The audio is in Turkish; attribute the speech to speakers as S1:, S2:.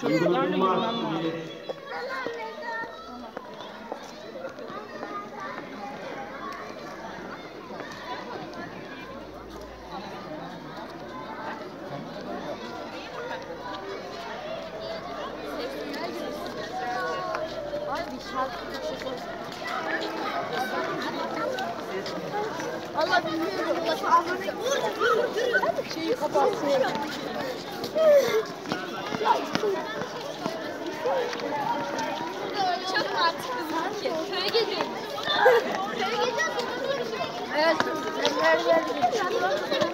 S1: Çocuklarla girmem lazım.
S2: Allah bilmiyorum. Şeyi kapatsın.
S3: Çok mantıklı fikir. Köye geliyorum. Köye geliyorum.
S2: Evet. Ben
S3: En sevdiğim